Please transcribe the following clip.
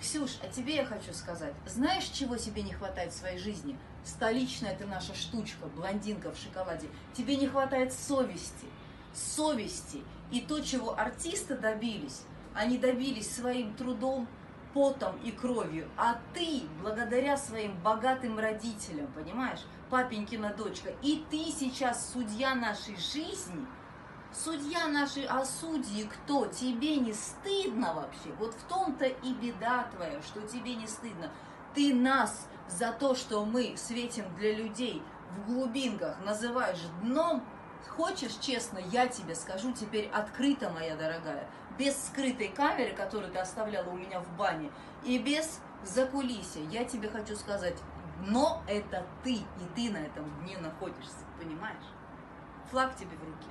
Ксюш, а тебе я хочу сказать, знаешь, чего тебе не хватает в своей жизни? Столичная ты наша штучка, блондинка в шоколаде. Тебе не хватает совести. Совести. И то, чего артисты добились, они добились своим трудом, потом и кровью. А ты, благодаря своим богатым родителям, понимаешь, папенькина дочка, и ты сейчас судья нашей жизни – Судья нашей, а судьи кто? Тебе не стыдно вообще? Вот в том-то и беда твоя, что тебе не стыдно. Ты нас за то, что мы светим для людей в глубинках, называешь дном, Хочешь честно, я тебе скажу теперь открыто, моя дорогая, без скрытой камеры, которую ты оставляла у меня в бане, и без закулисья. Я тебе хочу сказать, но это ты, и ты на этом дне находишься, понимаешь? Флаг тебе в руки.